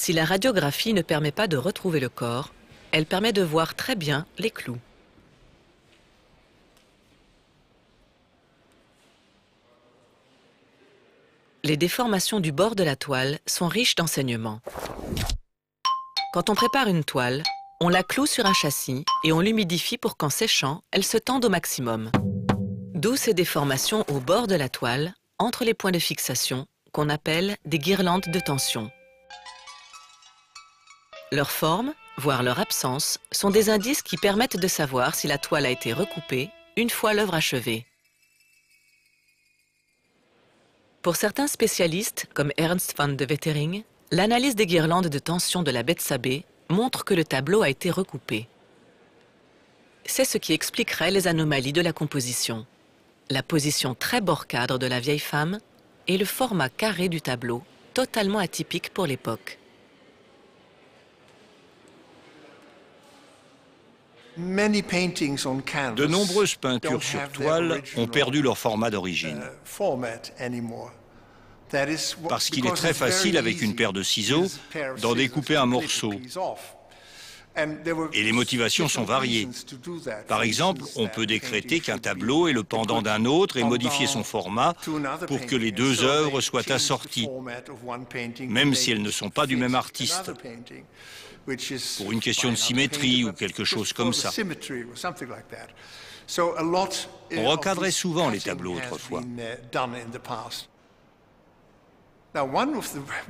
Si la radiographie ne permet pas de retrouver le corps, elle permet de voir très bien les clous. Les déformations du bord de la toile sont riches d'enseignements. Quand on prépare une toile, on la cloue sur un châssis et on l'humidifie pour qu'en séchant, elle se tende au maximum. D'où ces déformations au bord de la toile, entre les points de fixation, qu'on appelle des guirlandes de tension. Leur forme, voire leur absence, sont des indices qui permettent de savoir si la toile a été recoupée une fois l'œuvre achevée. Pour certains spécialistes, comme Ernst van de Wettering, l'analyse des guirlandes de tension de la Bethsabée montre que le tableau a été recoupé. C'est ce qui expliquerait les anomalies de la composition. La position très bord cadre de la vieille femme et le format carré du tableau, totalement atypique pour l'époque. De nombreuses peintures sur toile ont perdu leur format d'origine. Parce qu'il est très facile avec une paire de ciseaux d'en découper un morceau. Et les motivations sont variées. Par exemple, on peut décréter qu'un tableau est le pendant d'un autre et modifier son format pour que les deux œuvres soient assorties, même si elles ne sont pas du même artiste pour une question de symétrie ou quelque chose comme ça. On recadrait souvent les tableaux autrefois.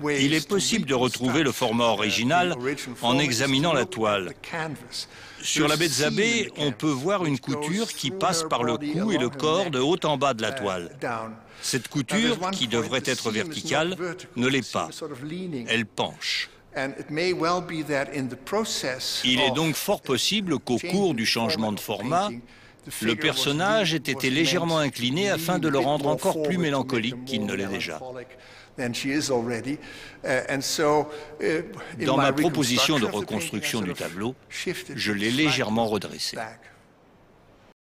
Il est possible de retrouver le format original en examinant la toile. Sur la Betzabé, on peut voir une couture qui passe par le cou et le corps de haut en bas de la toile. Cette couture, qui devrait être verticale, ne l'est pas. Elle penche. Il est donc fort possible qu'au cours du changement de format, le personnage ait été légèrement incliné afin de le rendre encore plus mélancolique qu'il ne l'est déjà. Dans ma proposition de reconstruction du tableau, je l'ai légèrement redressé.